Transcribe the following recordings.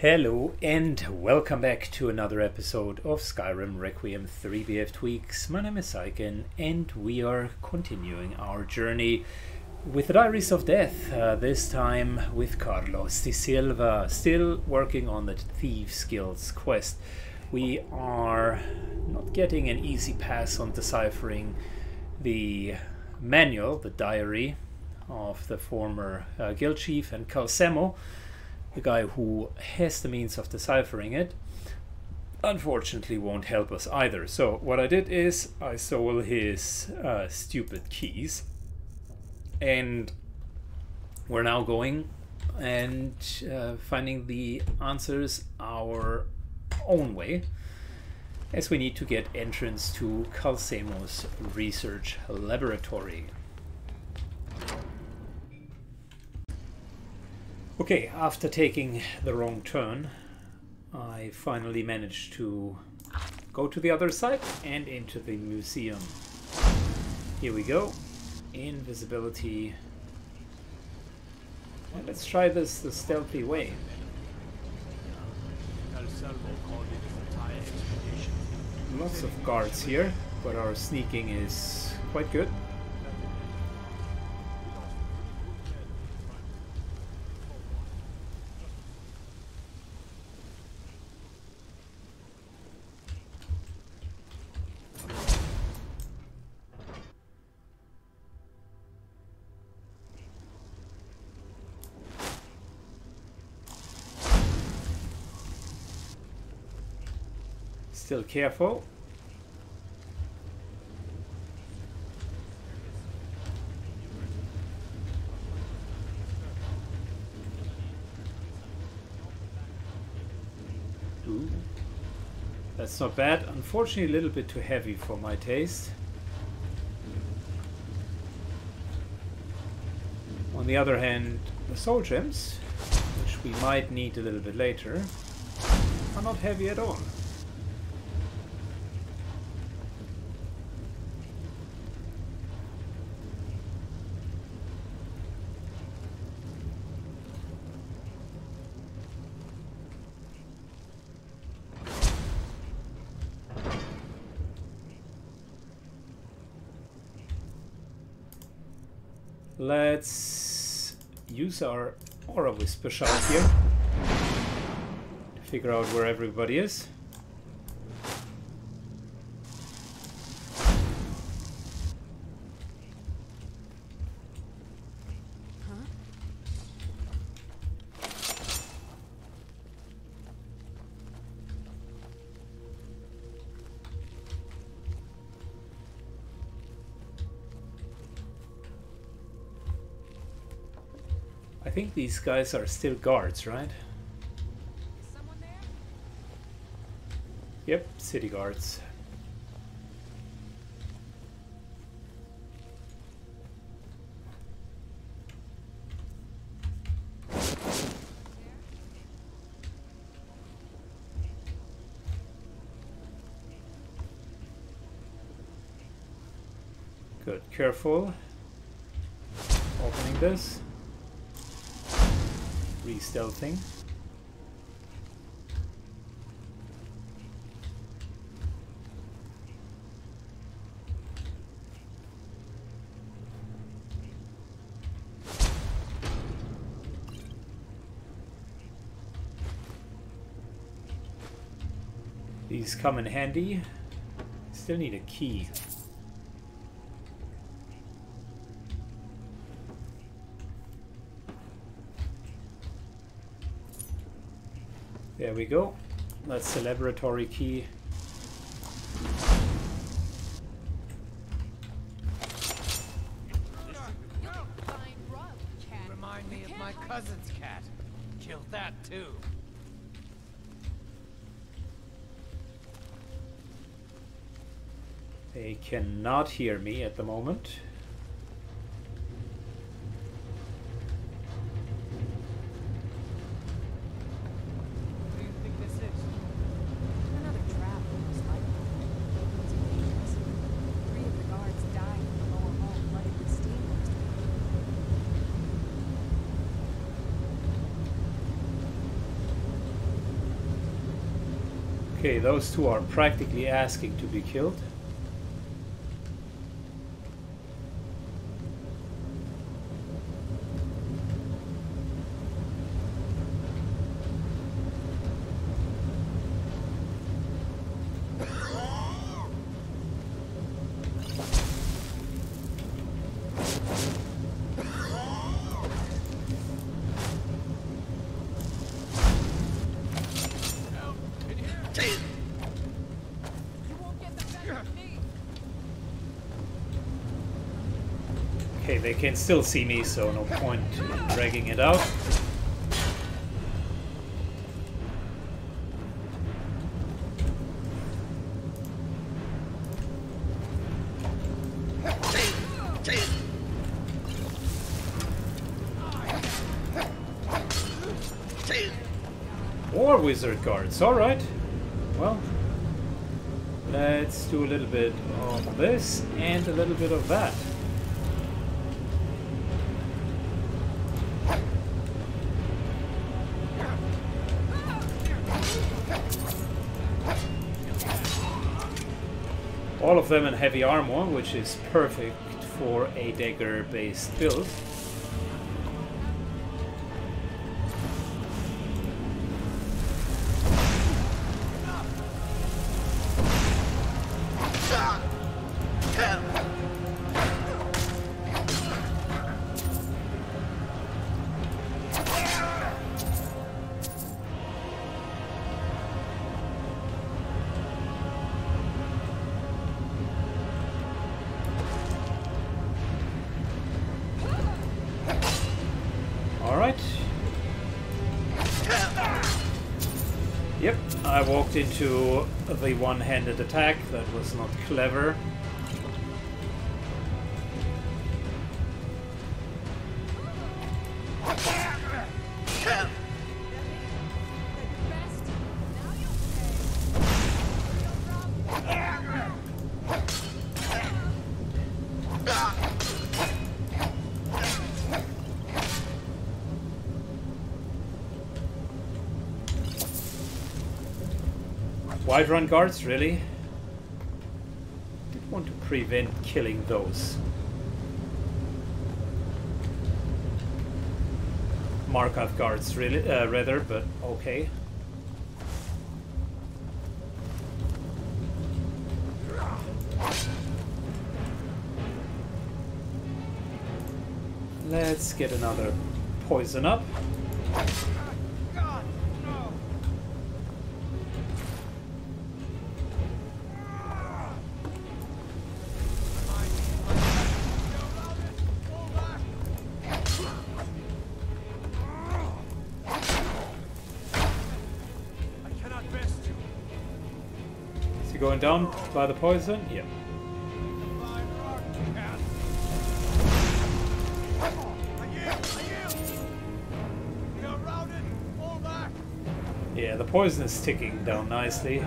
Hello and welcome back to another episode of Skyrim Requiem 3BF Tweaks. My name is Syken and we are continuing our journey with the Diaries of Death, uh, this time with Carlos de Silva, still working on the Thieves Guild's quest. We are not getting an easy pass on deciphering the manual, the diary of the former uh, guild chief and Calcelmo the guy who has the means of deciphering it, unfortunately won't help us either. So what I did is I stole his uh, stupid keys and we're now going and uh, finding the answers our own way as we need to get entrance to Calcelmo's research laboratory. Okay, after taking the wrong turn, I finally managed to go to the other side and into the museum. Here we go. Invisibility. Let's try this the stealthy way. Lots of guards here, but our sneaking is quite good. Still careful. That's not bad. Unfortunately, a little bit too heavy for my taste. On the other hand, the soul gems, which we might need a little bit later, are not heavy at all. Let's Aura Whisper shot here to figure out where everybody is. These guys are still guards, right? Yep, city guards. Good, careful. Opening this re-stealthing. These come in handy. Still need a key. There we go. That's the laboratory key. Remind me of my cousin's cat. Killed that too. They cannot hear me at the moment. Those two are practically asking to be killed. Okay, they can still see me, so no point in dragging it out. More wizard guards, alright. Well, let's do a little bit of this and a little bit of that. Them in heavy armor, which is perfect for a dagger based build. Into the one-handed attack. That was not clever. Whiterun guards, really? Did want to prevent killing those. Markarth guards, really, uh, rather, but okay. Let's get another poison up. Are routed. Fall back. Yeah, the poison is ticking down nicely.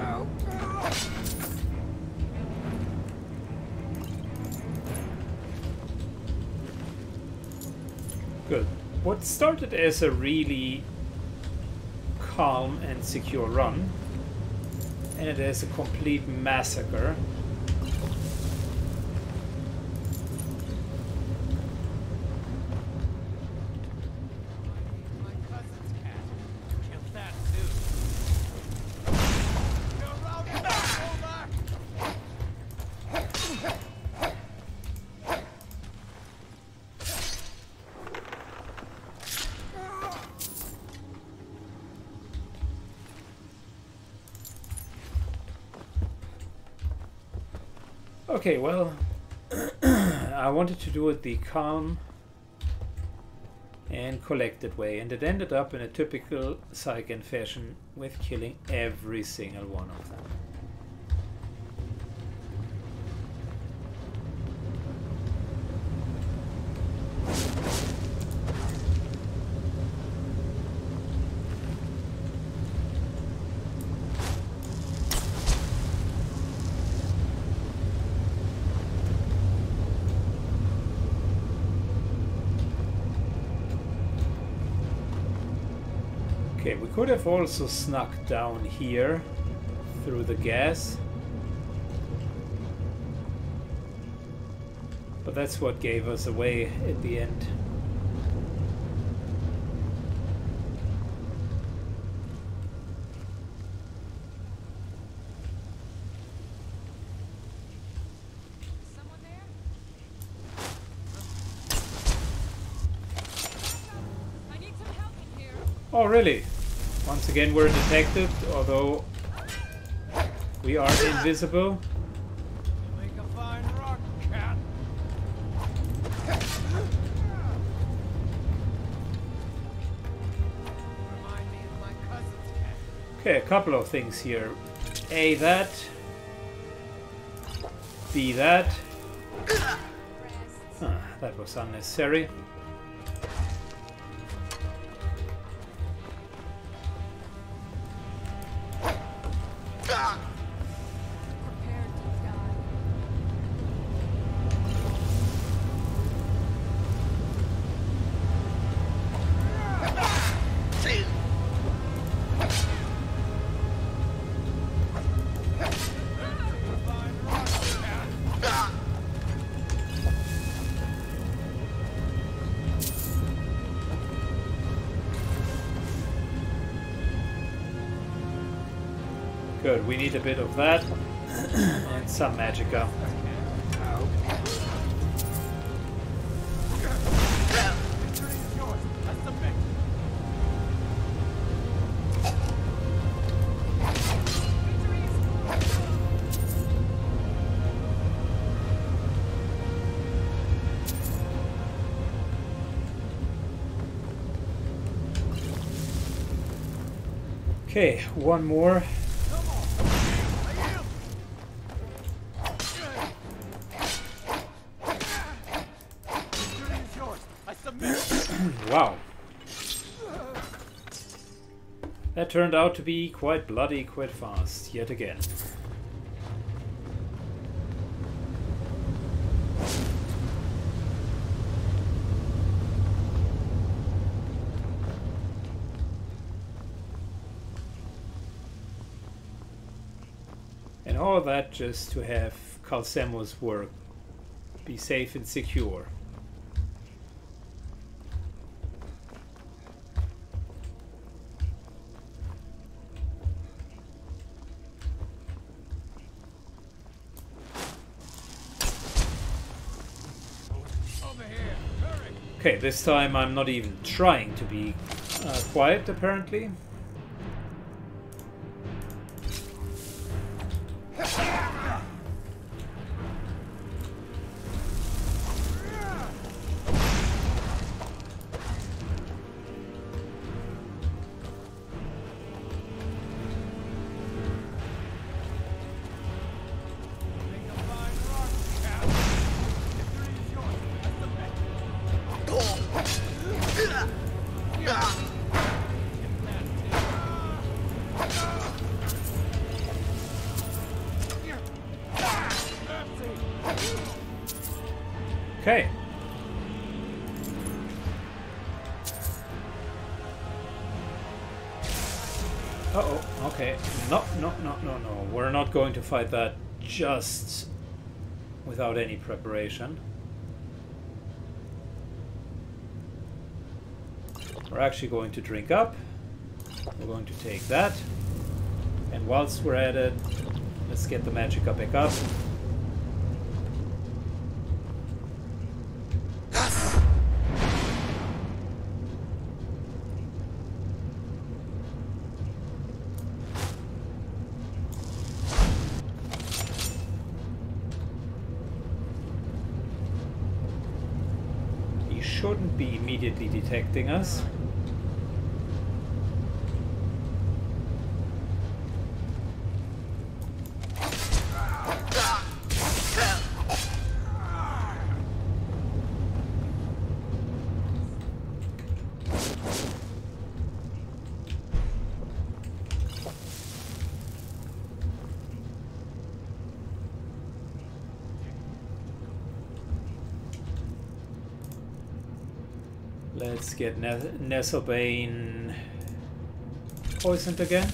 Good. What started as a really calm and secure run ended it is a complete massacre. My cousin's cat. Kill that too. We are routed. Fall back. Okay, well, I wanted to do it the calm and collected way, and it ended up in a typical Syken fashion with killing every single one of them. Have also snuck down here through the gas. But that's what gave us away at the end. Someone there? I need some help in here. Oh, really? Once again, we're detected, although we are invisible. Okay, a couple of things here. A, that. B, that. Ah, that was unnecessary. We need a bit of that. and some is Okay, one more. Turned out to be quite bloody quite fast, yet again. And all that just to have Calcelmo's work be safe and secure. This time I'm not even trying to be uh, quiet, apparently. Going to fight that just without any preparation. We're actually going to drink up. We're going to take that. And whilst we're at it, let's get the magic up back up. Detecting us. Let's get Nettlebane poisoned again.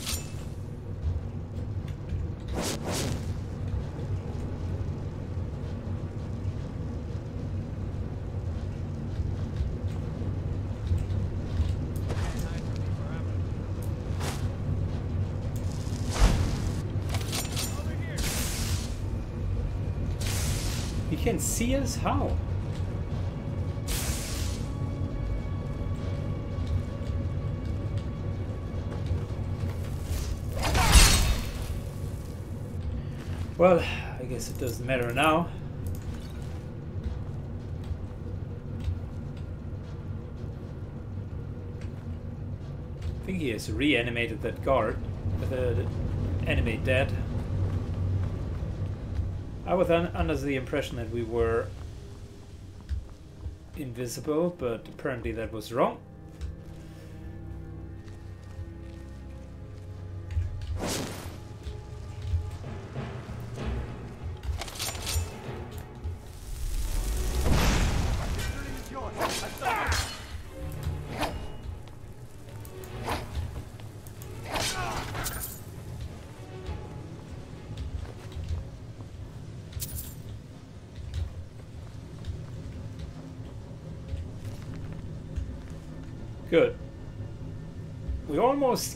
He can see us? How? Well, I guess it doesn't matter now. I think he has reanimated that guard. The, enemy dead. I was un under the impression that we were invisible, but apparently that was wrong.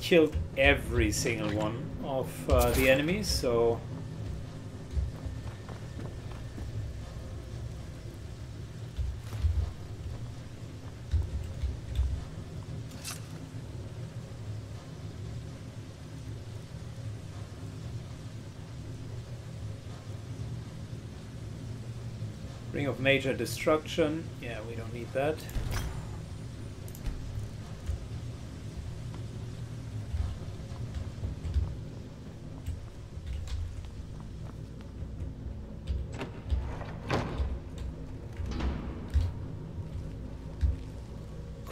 Killed every single one of uh, the enemies, so Ring of Major Destruction. Yeah, we don't need that.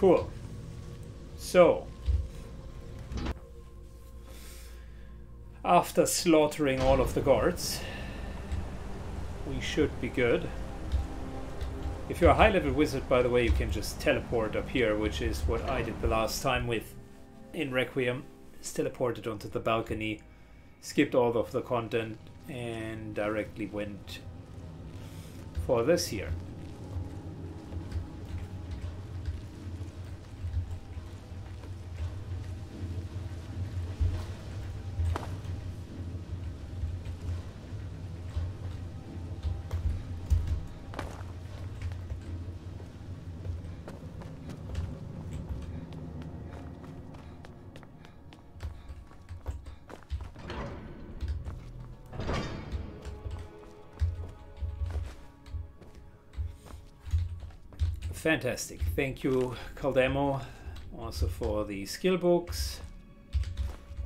Cool. So, after slaughtering all of the guards, we should be good. If you're a high level wizard, by the way, you can just teleport up here, which is what I did the last time with in Requiem. Just teleported onto the balcony, skipped all of the content, and directly went for this here. Fantastic. Thank you, Calcelmo, also for the skill books.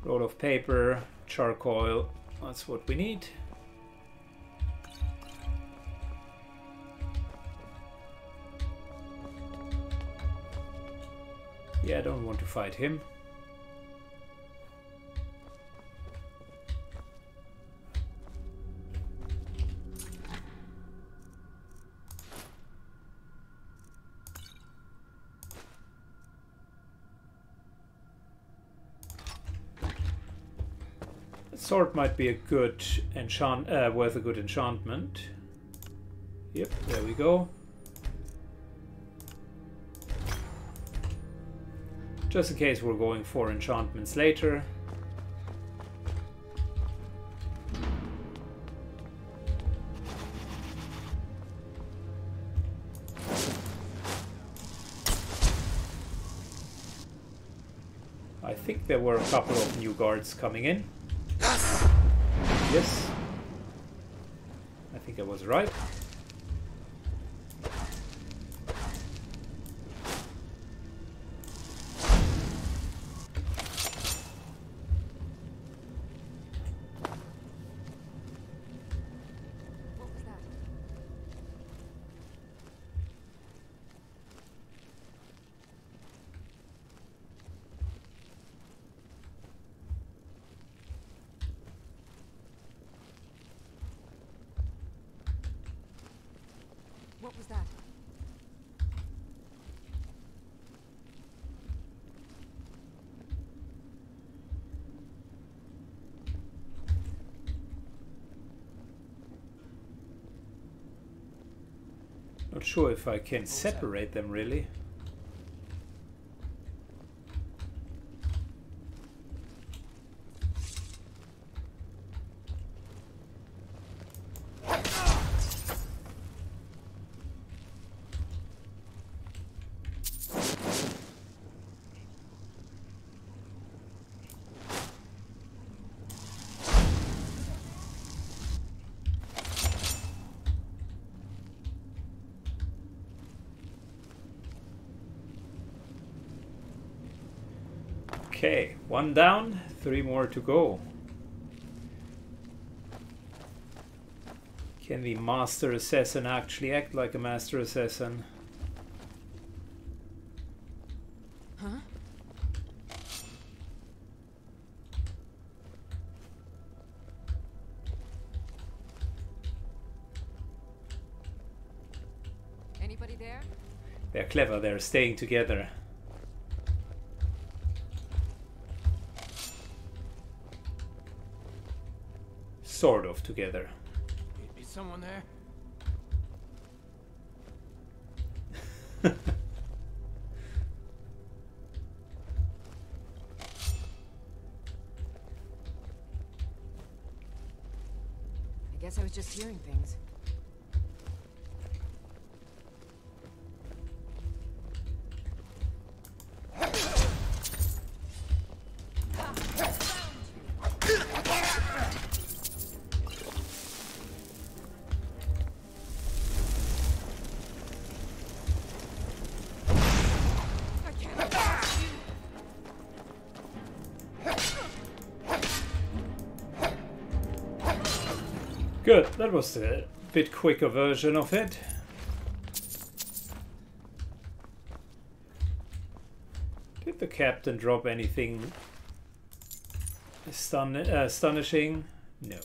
Roll of paper, charcoal. That's what we need. Yeah, I don't want to fight him. Might be a good enchant, uh, worth a good enchantment. Yep, there we go. Just in case we're going for enchantments later. I think there were a couple of new guards coming in. Yes. I think I was right. Sure if I can separate them really. Okay, one down, three more to go. Can the master assassin actually act like a master assassin? Huh? Anybody there? They're clever, they're staying together. Sort of together. Is someone there? I guess I was just hearing things. Good, that was a bit quicker version of it. Did the captain drop anything uh, astonishing? No.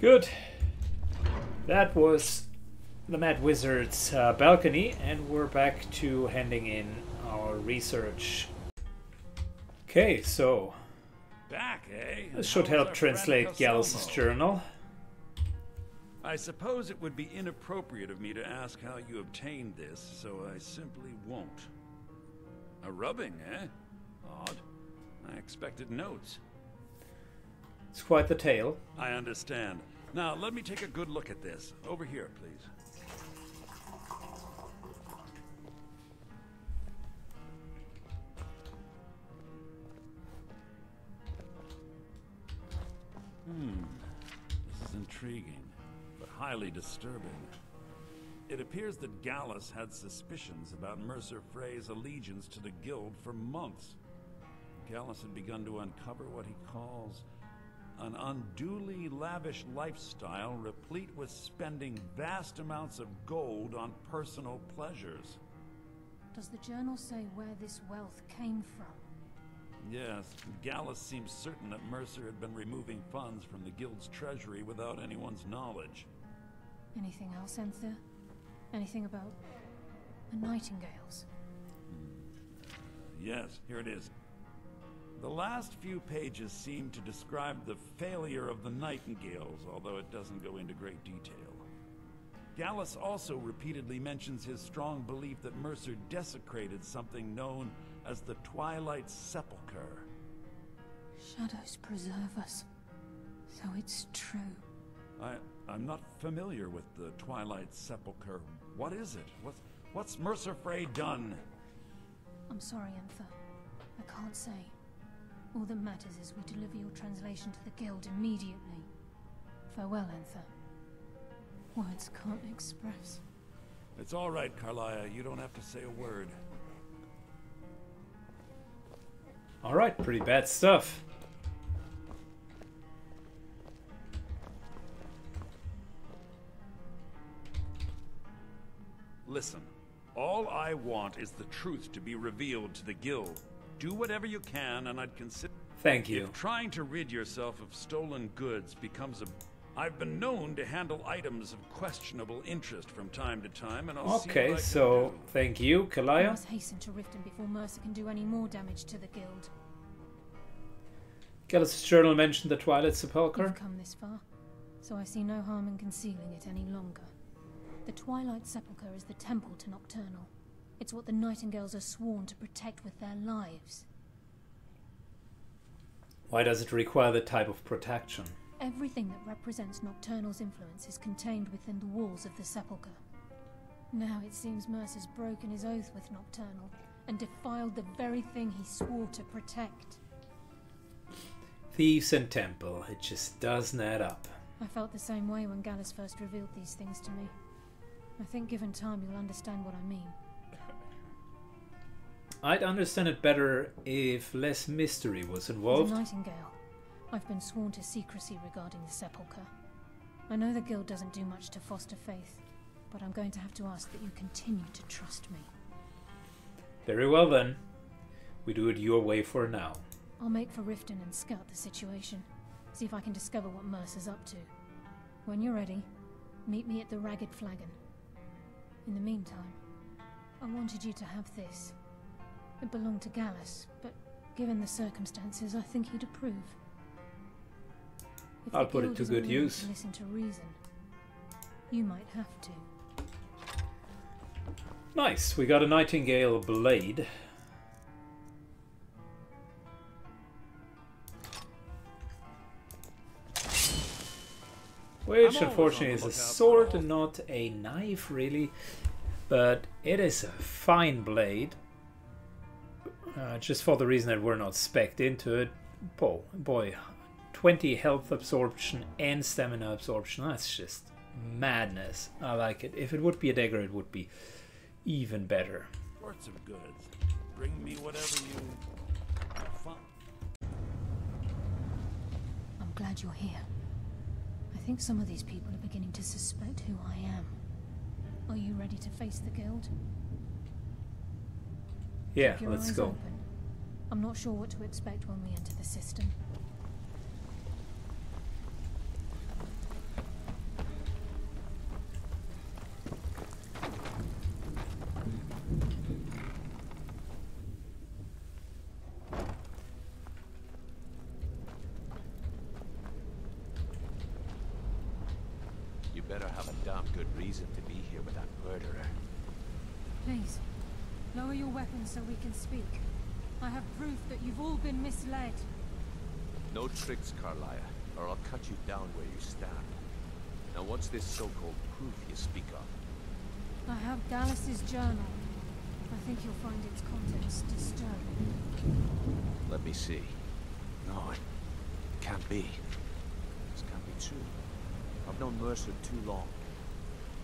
Good. That was the Mad Wizard's uh, balcony, and we're back to handing in our research. Okay, so Back, eh? this should help translate Gallus' journal. I suppose it would be inappropriate of me to ask how you obtained this, so I simply won't. A rubbing, eh? Odd. I expected notes. It's quite the tale. I understand. Now, let me take a good look at this. Over here, please. Hmm. This is intriguing, but highly disturbing. It appears that Gallus had suspicions about Mercer Frey's allegiance to the Guild for months. Gallus had begun to uncover what he calls an unduly lavish lifestyle replete with spending vast amounts of gold on personal pleasures. Does the journal say where this wealth came from? Yes, Gallus seems certain that Mercer had been removing funds from the Guild's treasury without anyone's knowledge. Anything else, Enthir? Anything about the Nightingales? Hmm. Yes, here it is. The last few pages seem to describe the failure of the Nightingales, although it doesn't go into great detail. Gallus also repeatedly mentions his strong belief that Mercer desecrated something known as the Twilight Sepulchre. Shadows preserve us. So it's true. I, I'm not familiar with the Twilight Sepulchre. What is it? What's, what's Mercer Frey done? I'm sorry, Enthir. I can't say. All that matters is we deliver your translation to the Guild immediately. Farewell, Enthir. Words can't express. It's all right, Karliah. You don't have to say a word. Alright, pretty bad stuff. Listen, all I want is the truth to be revealed to the Guild. Do whatever you can, and I'd consider. Thank you. If trying to rid yourself of stolen goods becomes a. I've been known to handle items of questionable interest from time to time, and I'll see Okay, what can so do. thank you, We Karliah. must hasten to Riften before Mercer can do any more damage to the Guild. Gallus' journal mentioned the Twilight Sepulchre. We've come this far, so I see no harm in concealing it any longer. The Twilight Sepulchre is the temple to Nocturnal. It's what the Nightingales are sworn to protect with their lives. Why does it require that type of protection? Everything that represents Nocturnal's influence is contained within the walls of the Sepulchre. Now it seems Mercer's broken his oath with Nocturnal and defiled the very thing he swore to protect. Thieves and temple. It just doesn't add up. I felt the same way when Gallus first revealed these things to me. I think given time you'll understand what I mean. I'd understand it better if less mystery was involved. Nightingale, I've been sworn to secrecy regarding the sepulchre. I know the Guild doesn't do much to foster faith, but I'm going to have to ask that you continue to trust me. Very well then. We do it your way for now. I'll make for Riften and scout the situation. See if I can discover what Mercer's up to. When you're ready, meet me at the Ragged Flagon. In the meantime, I wanted you to have this. It belonged to Gallus, but given the circumstances, I think he'd approve. If I'll put it to good use. Listen to reason, you might have to. Nice. We got a Nightingale blade. Which unfortunately is a sword and not a knife, really. But it is a fine blade. Uh, just for the reason that we're not specced into it. Boy, boy, 20 health absorption and stamina absorption. That's just madness. I like it. If it would be a dagger, it would be even better. Sorts of goods. Bring me whatever you find. I'm glad you're here. I think some of these people are beginning to suspect who I am. Are you ready to face the Guild? Yeah, let's go. Open. I'm not sure what to expect when we enter the Cistern. So we can speak. I have proof that you've all been misled. No tricks, Karliah, or I'll cut you down where you stand. Now what's this so-called proof you speak of? I have Gallus's journal. I think you'll find its contents disturbing. Let me see. No, it can't be. This can't be true. I've known Mercer too long.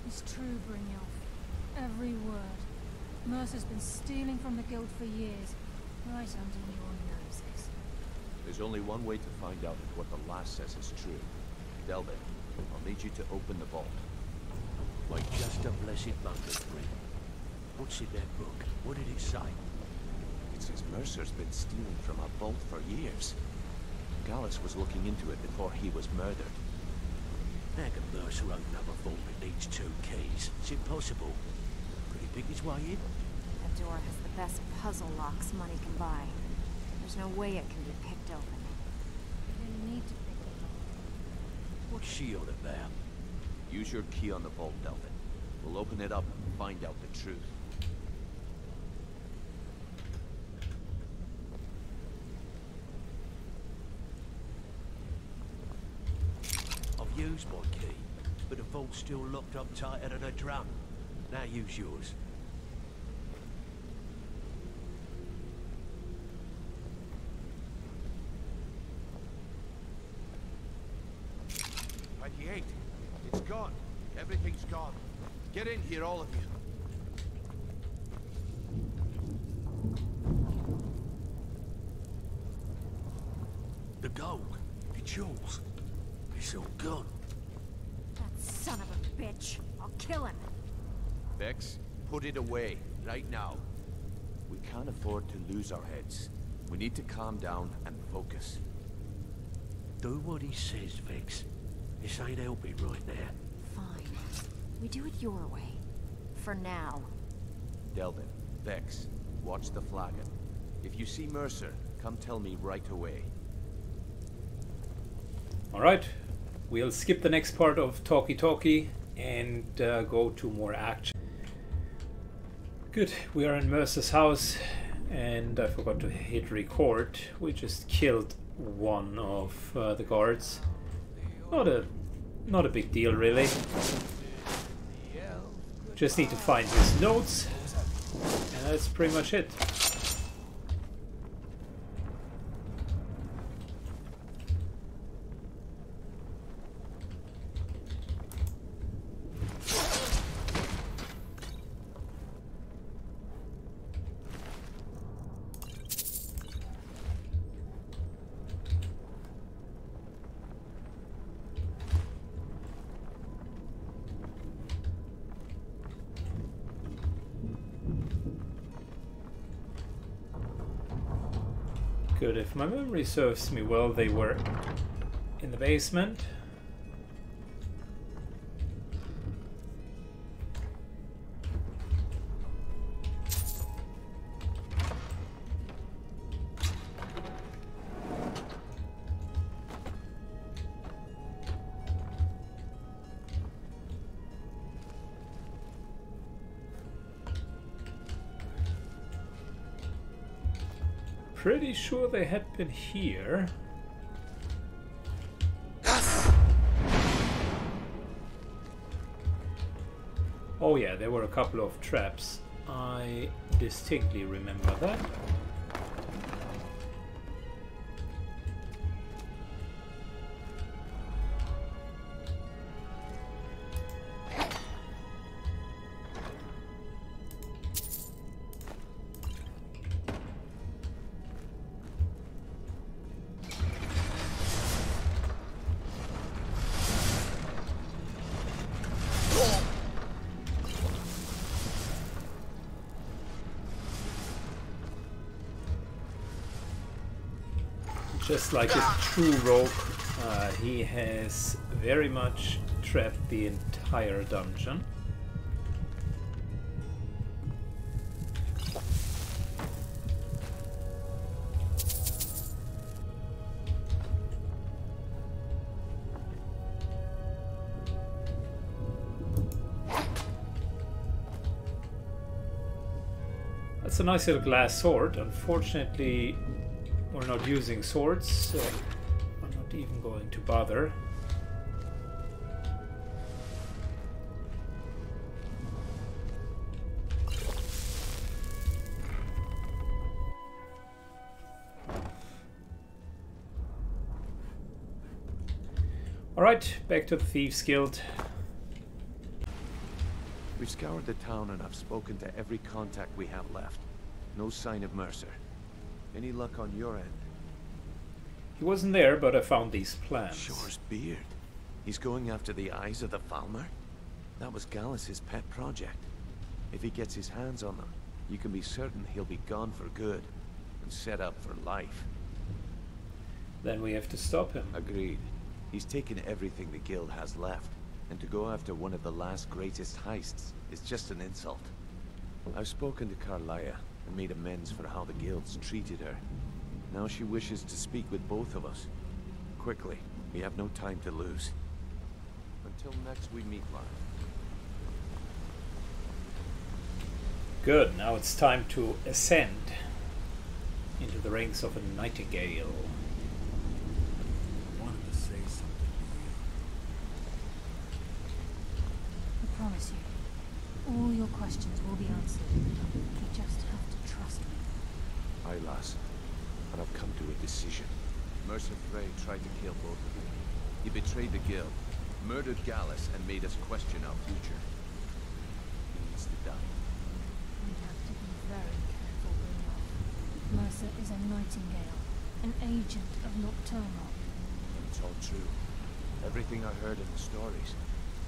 It's true, Brynjolf. Every word. Mercer's been stealing from the Guild for years, right under your noses. There's only one way to find out if what the lass says is true. Delvin, I'll need you to open the vault. Wait just a blessed moment, Bryn. What's in that book? What did it say? It says Mercer's been stealing from our vault for years. Gallus was looking into it before he was murdered. How can Mercer open up a vault that needs two keys? It's impossible. Could he pick his way in? That door has the best puzzle locks money can buy. There's no way it can be picked open. You need to pick it up. What's she on about? Use your key on the vault, Delvin. We'll open it up and find out the truth. I've used my key, but the vault's still locked up tighter than a drum. Now use yours. Ninety-eight. It's gone. Everything's gone. Get in here, all of you. The gold. It's yours. It's all gone. That son of a bitch. I'll kill him. Vex, put it away, right now. We can't afford to lose our heads. We need to calm down and focus. Do what he says, Vex. This ain't helping right now. Fine. We do it your way. For now. Delvin, Vex, watch the flagon. If you see Mercer, come tell me right away. Alright, we'll skip the next part of Talkie Talkie and uh, go to more action. Good, we are in Mercer's house and I forgot to hit record. We just killed one of uh, the guards. Not a not a big deal really. Just need to find his notes and that's pretty much it. Memory serves me well, they were in the basement. Pretty sure they had here. Oh yeah, there were a couple of traps. I distinctly remember that. Just like a true rogue, uh, he has very much trapped the entire dungeon. That's a nice little glass sword. Unfortunately, we're not using swords, so I'm not even going to bother. Alright, back to the Thieves Guild. We've scoured the town and I've spoken to every contact we have left. No sign of Mercer. Any luck on your end? He wasn't there, but I found these plans. Shor's beard. He's going after the eyes of the Falmer? That was Gallus's pet project. If he gets his hands on them, you can be certain he'll be gone for good and set up for life. Then we have to stop him. Agreed. He's taken everything the guild has left, and to go after one of the last greatest heists is just an insult. I've spoken to Karliah and made amends for how the guilds treated her. Now she wishes to speak with both of us. Quickly, we have no time to lose. Until next we meet live. Good, now it's time to ascend into the ranks of a nightingale. I wanted to say something I promise you, all your questions will be answered. You just have to trust me. Aye, lass. And I've come to a decision. Mercer Frey tried to kill both of you. He betrayed the guild, murdered Gallus, and made us question our future. He needs to die. We have to be very careful, Brynjolf. Mercer is a nightingale, an agent of Nocturnal. It's all true. Everything I heard in the stories.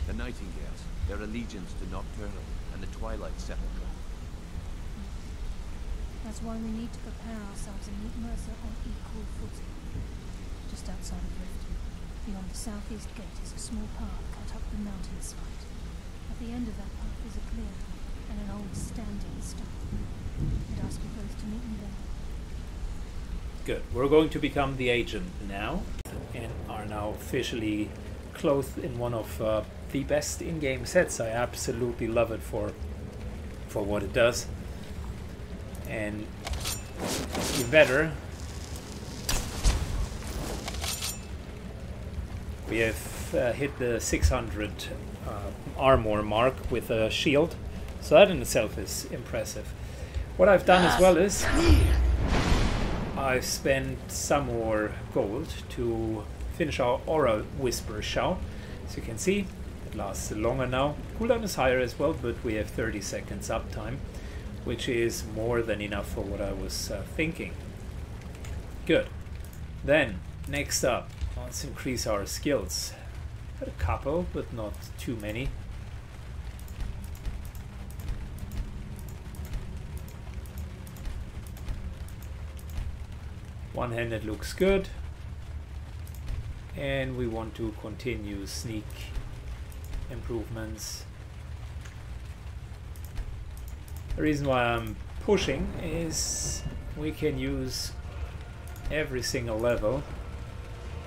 The Nightingales, their allegiance to Nocturnal, and the Twilight Sepulchre. That's why we need to prepare ourselves and meet Mercer on equal footing. Just outside of Rift, beyond the southeast gate is a small path cut up the mountainside. At the end of that path is a clearing and an old standing stone. I'd ask you both to meet me there. Good. We're going to become the agent now and are now officially clothed in one of uh, the best in-game sets. I absolutely love it for for what it does. And even better, we have uh, hit the 600 uh, armor mark with a shield. So that in itself is impressive. What I've done as well is I've spent some more gold to finish our Aura Whisper shout. As you can see, it lasts longer now. Cooldown is higher as well, but we have 30 seconds uptime, which is more than enough for what I was uh, thinking. Good. Then, next up, let's increase our skills. Got a couple, but not too many. One-handed looks good. And we want to continue sneak improvements. The reason why I'm pushing is we can use every single level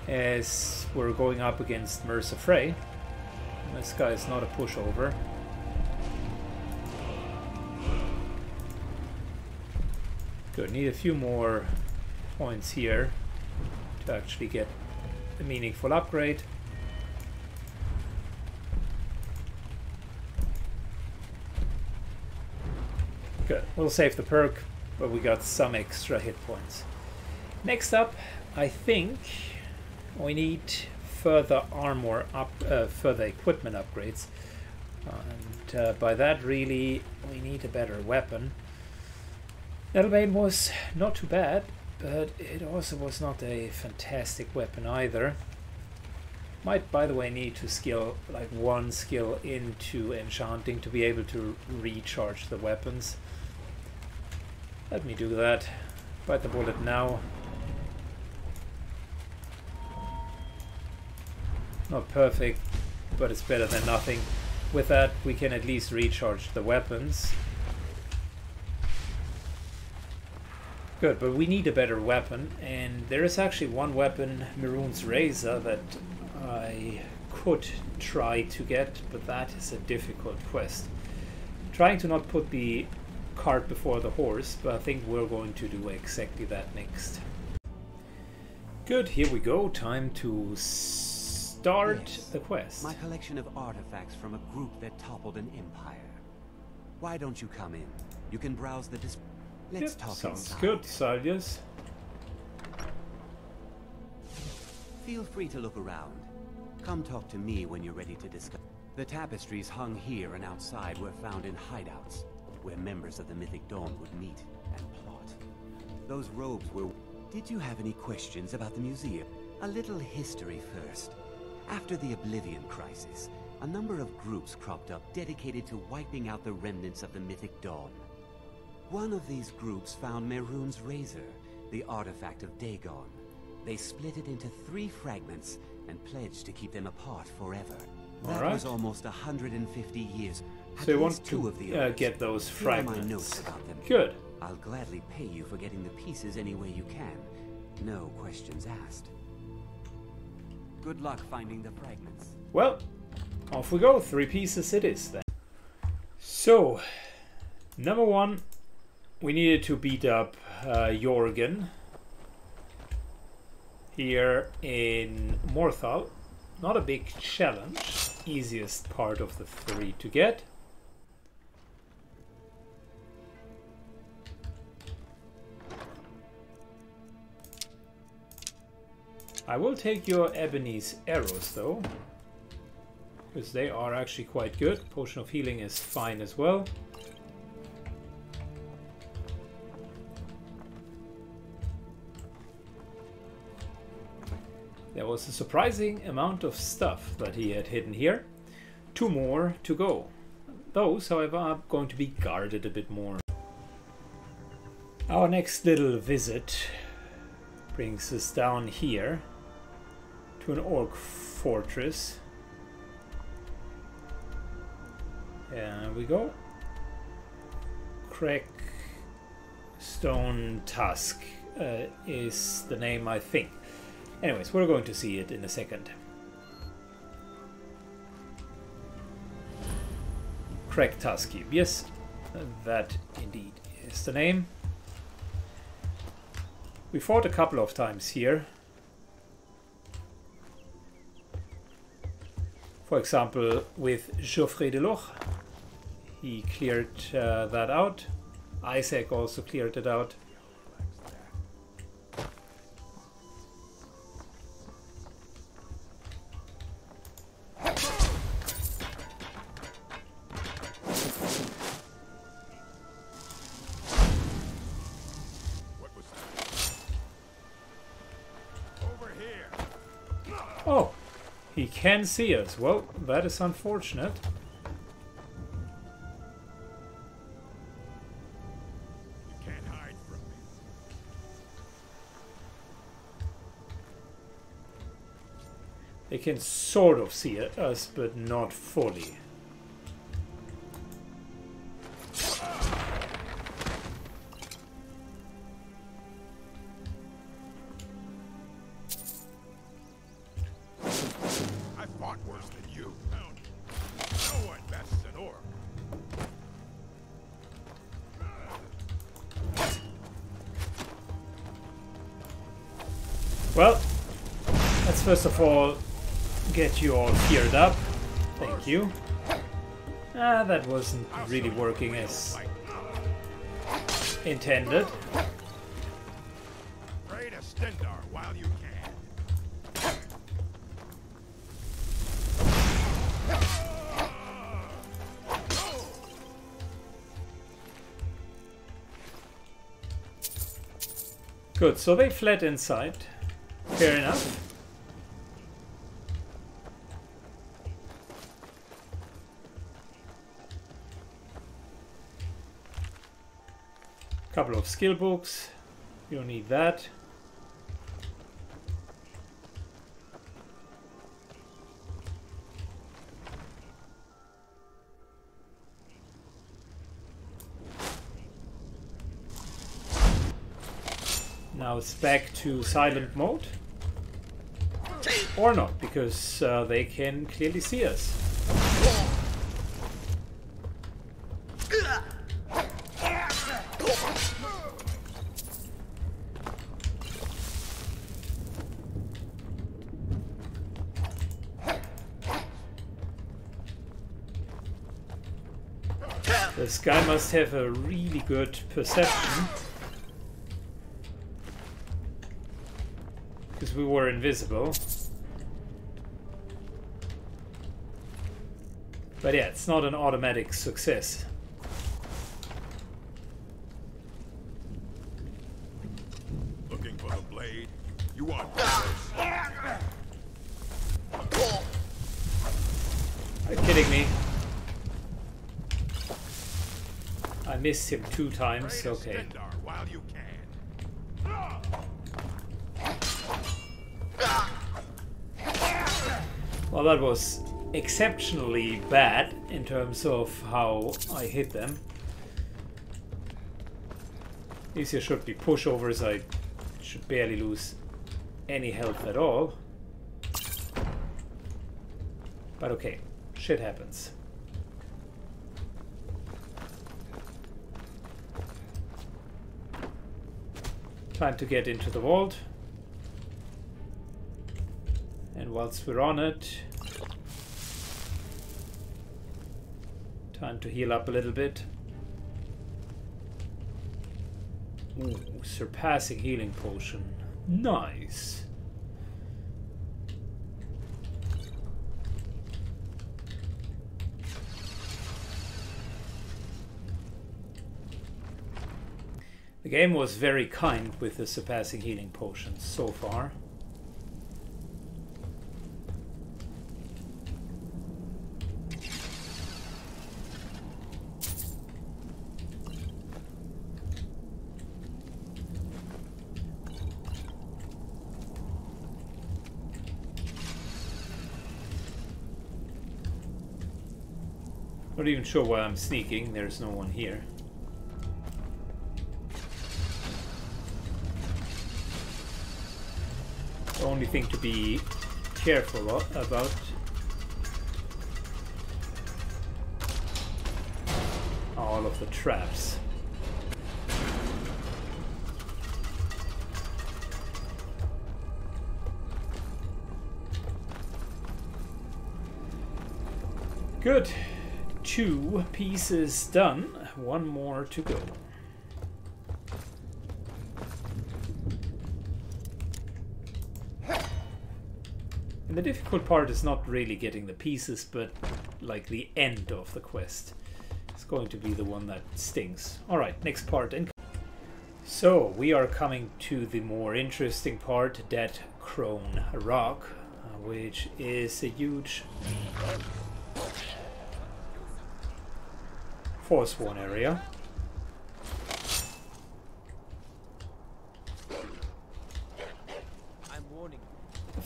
as we're going up against Mercer Frey. This guy is not a pushover. Good, need a few more points here to actually get a meaningful upgrade. Good, we'll save the perk, but we got some extra hit points. Next up, I think we need further armor up, uh, further equipment upgrades. And uh, by that, really, we need a better weapon. Nettlebane was not too bad, but it also was not a fantastic weapon either. Might, by the way, need to skill like one skill into enchanting to be able to recharge the weapons. Let me do that. Bite the bullet now. Not perfect, but it's better than nothing. With that, we can at least recharge the weapons. Good, but we need a better weapon, and there is actually one weapon, Mehrunes Razor, that I could try to get, but that is a difficult quest. Trying to not put the cart before the horse, but I think we're going to do exactly that next. Good, here we go. Time to start Yes, the quest. My collection of artifacts from a group that toppled an empire. Why don't you come in? You can browse the dis- Let's Yep, talk sounds inside. good, Silus. Feel free to look around. Come talk to me when you're ready to discuss. The tapestries hung here and outside were found in hideouts, where members of the Mythic Dawn would meet and plot. Those robes were... Did you have any questions about the museum? A little history first. After the Oblivion Crisis, a number of groups cropped up dedicated to wiping out the remnants of the Mythic Dawn. One of these groups found Mehrunes Razor, the artifact of Dagon. They split it into three fragments and pledged to keep them apart forever. That Alright. was almost 150 years. So you want two to of the uh, get those Here are my fragments. notes about them. Good. I'll gladly pay you for getting the pieces any way you can. No questions asked. Good luck finding the fragments. Well, off we go. Three pieces it is then. So, number one, we needed to beat up uh, Jorgen here in Morthal. Not a big challenge. Easiest part of the three to get. I will take your Ebony's arrows though. Because they are actually quite good. Potion of healing is fine as well. There was a surprising amount of stuff that he had hidden here. Two more to go. Those, however, are going to be guarded a bit more. Our next little visit brings us down here to an orc fortress. There we go. Crack Stone Tusk uh, is the name, I think. Anyways, we're going to see it in a second. Crack Tusk Keep. Yes, that indeed is the name. We fought a couple of times here. For example, with Geoffrey de Loch, he cleared uh, that out. Isaac also cleared it out. can see us. Well, that is unfortunate. They can sort of see us, but not fully. Get you all geared up. Thank you. Ah, that wasn't really working as intended. Pray to Stendarr while you can. Good, so they fled inside. Fair enough. Couple of skill books. You don't need that. Now it's back to silent mode. Or not, because uh, they can clearly see us. Must have a really good perception. Because we were invisible. But yeah, it's not an automatic success. Missed him two times, okay. While you can. Well, that was exceptionally bad in terms of how I hit them. These here should be pushovers. I should barely lose any health at all. But okay, shit happens. Time to get into the vault. And whilst we're on it, time to heal up a little bit. Ooh, surpassing healing potion. Nice. Game was very kind with the surpassing healing potions so far. Not even sure why I'm sneaking, there's no one here. Only thing to be careful about all of the traps. Good. Two pieces done. One more to go. And the difficult part is not really getting the pieces, but like the end of the quest. It's going to be the one that stings. Alright, next part. So, we are coming to the more interesting part, Dead Crone Rock, uh, which is a huge Forsworn area.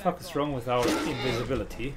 Tuck is wrong with our invisibility?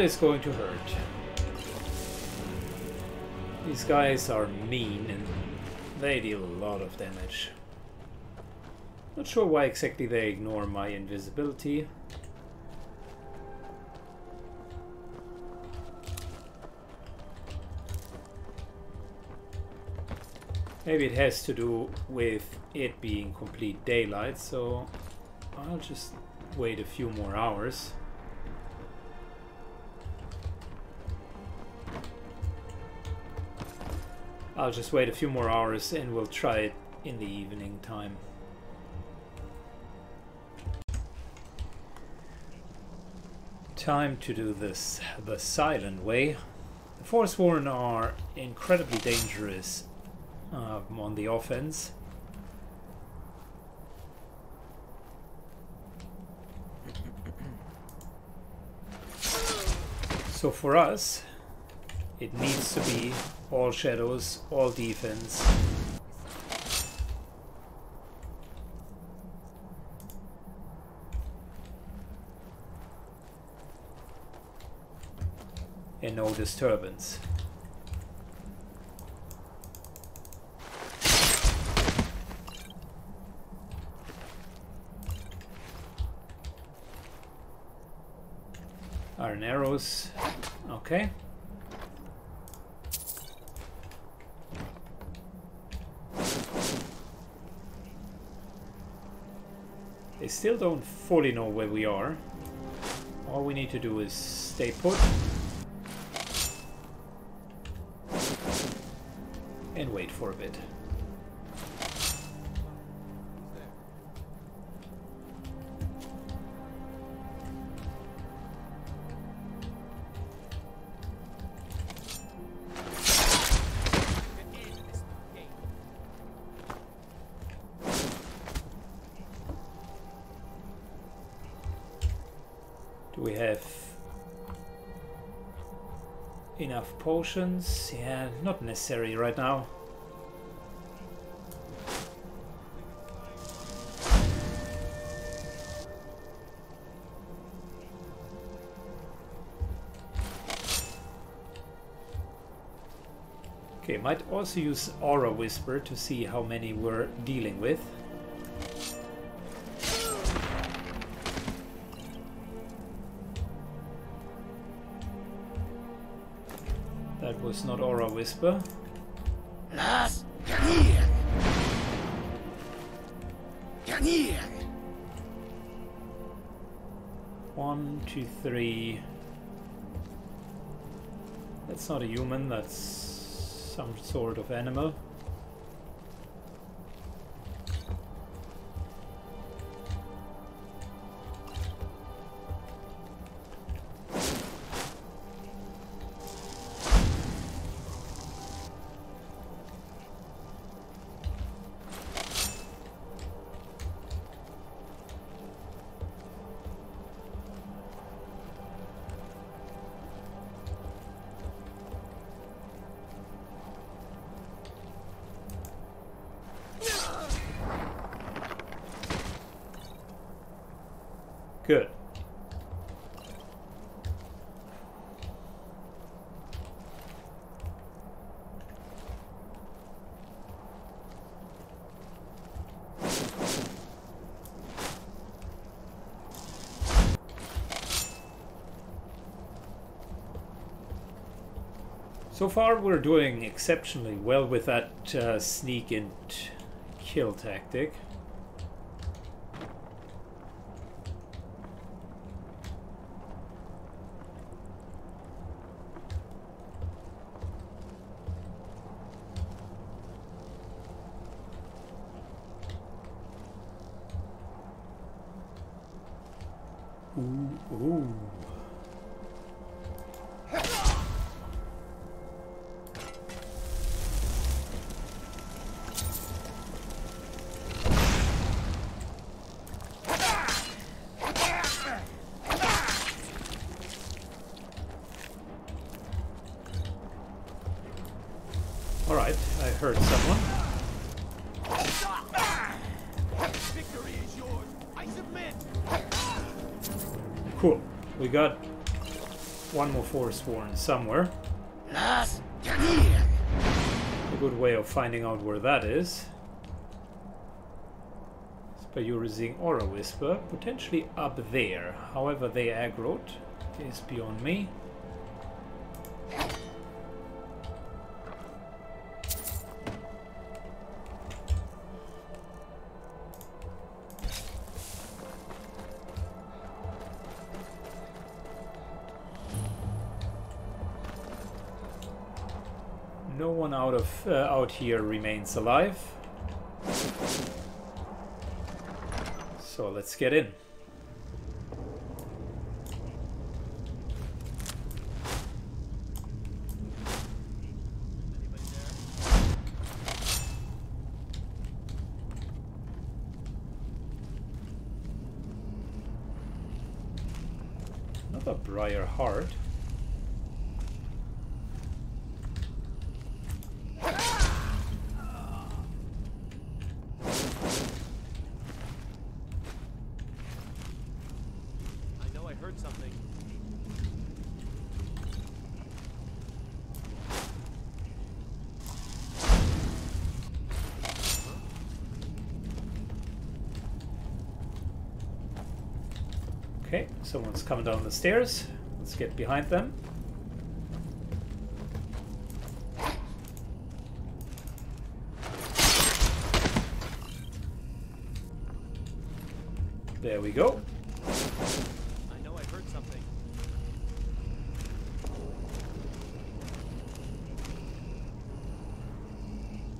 Is going to hurt. These guys are mean and they deal a lot of damage. Not sure why exactly they ignore my invisibility. Maybe it has to do with it being complete daylight, so I'll just wait a few more hours. I'll just wait a few more hours and we'll try it in the evening time. Time to do this the silent way. The Forsworn are incredibly dangerous um, on the offense. So for us, it needs to be all shadows, all defense. And no disturbance. Iron arrows. Okay. Still don't fully know where we are. All we need to do is stay put. And wait for a bit. Potions? Yeah, not necessary right now. Okay, might also use Aura Whisper to see how many we're dealing with. Was not Aura Whisper. Last here. Here. One, two, three. That's not a human, that's some sort of animal. So far we're doing exceptionally well with that uh, sneak and kill tactic. Ooh, ooh. Heard someone. Cool. We got one more Forsworn somewhere. A good way of finding out where that is. is by using Aura Whisper, potentially up there. However they aggroed is beyond me. Out here remains alive. So let's get in. Another Briar Heart. I know I heard something. Okay, someone's coming down the stairs. Let's get behind them. There we go. I know I heard something.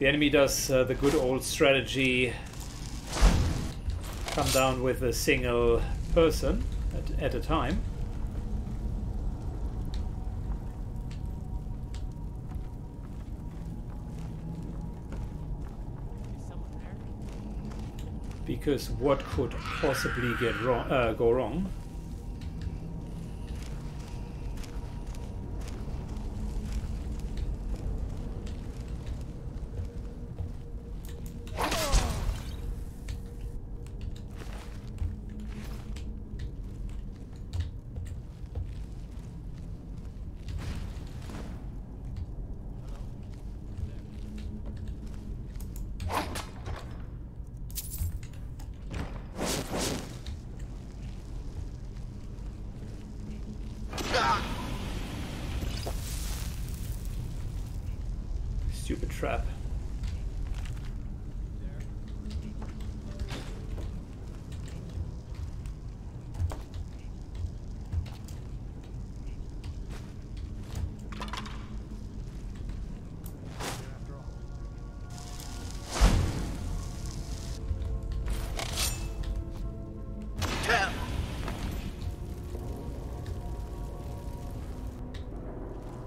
The enemy does uh, the good old strategy come down with a single person at, at a time. Because what could possibly get wrong, uh, go wrong?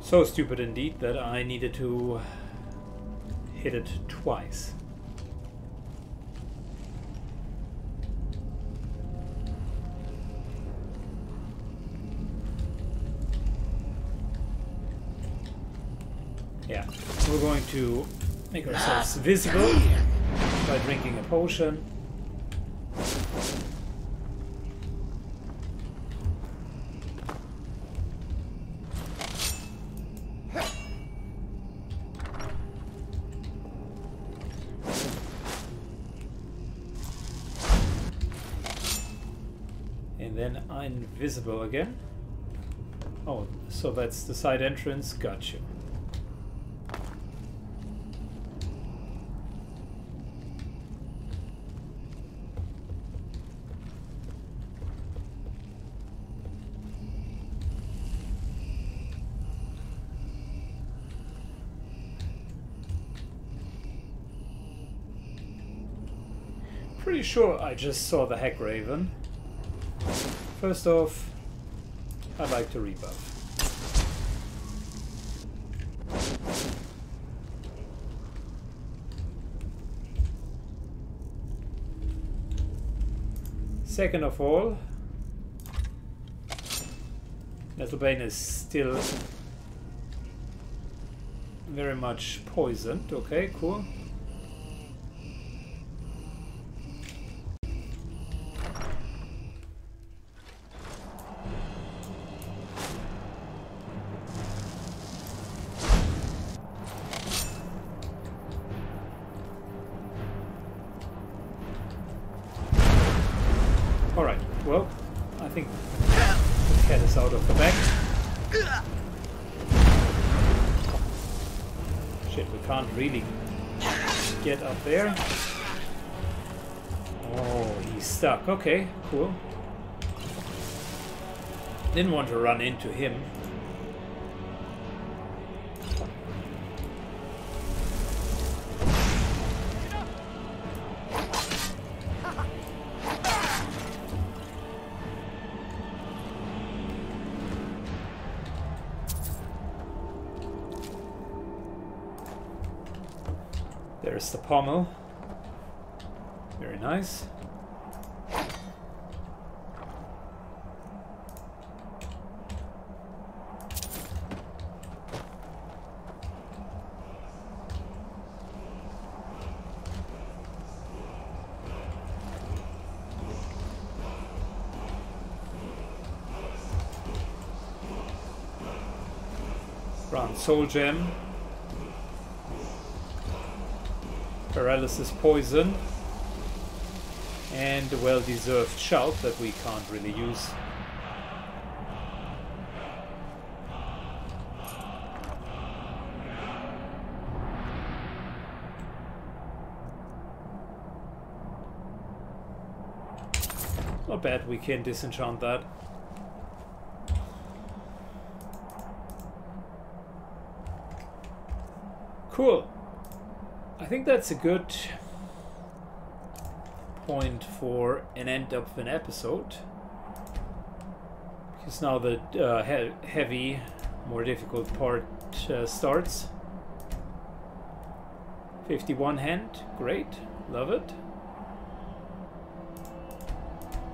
So stupid indeed that I needed to hit it twice. Yeah, we're going to make ourselves ah, visible by drinking a potion. Invisible again. Oh, so that's the side entrance. Got you. Pretty sure I just saw the Hagraven. First off, I'd like to rebuff. Second of all, Nettlebane is still very much poisoned. Okay, cool. We can't really get up there. Oh, he's stuck. Okay, cool. Didn't want to run into him. Pommel. Very nice. Brown soul gem. Paralysis poison and a well-deserved shout that we can't really use. Not bad, we can disenchant that. Cool. I think that's a good point for an end of an episode. Because now the uh, he heavy, more difficult part uh, starts. 51 hand, great, love it.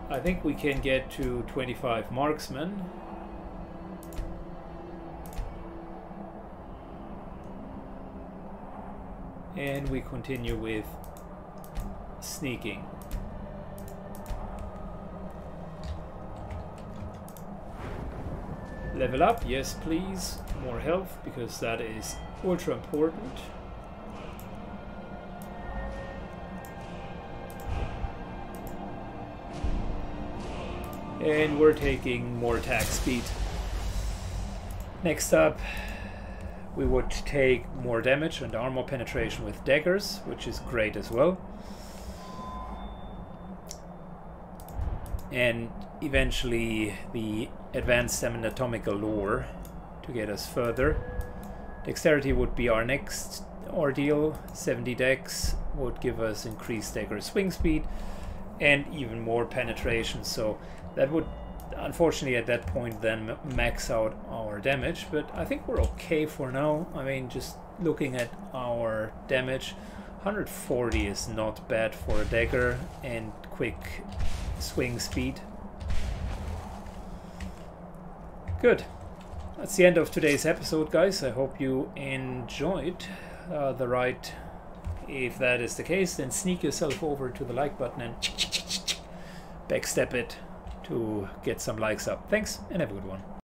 I think we can get to 25 marksmen. And we continue with sneaking. Level up, yes please. More health, because that is ultra important. And we're taking more attack speed. Next up, we would take more damage and armor penetration with daggers, which is great as well. And eventually the advanced anatomical lore to get us further. Dexterity would be our next ordeal. 70 dex would give us increased dagger swing speed and even more penetration. So that would unfortunately at that point then max out our damage but I think we're okay for now. I mean just looking at our damage 140 is not bad for a dagger and quick swing speed. Good. That's the end of today's episode guys. I hope you enjoyed uh, the ride. If that is the case then sneak yourself over to the like button and backstep it to get some likes up. Thanks and have a good one.